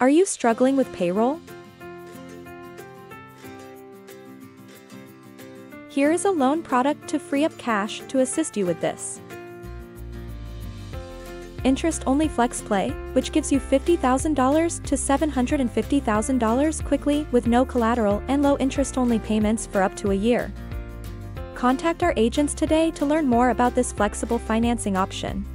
Are you struggling with payroll? Here is a loan product to free up cash to assist you with this. Interest-only Flex Play, which gives you $50,000 to $750,000 quickly with no collateral and low interest-only payments for up to a year. Contact our agents today to learn more about this flexible financing option.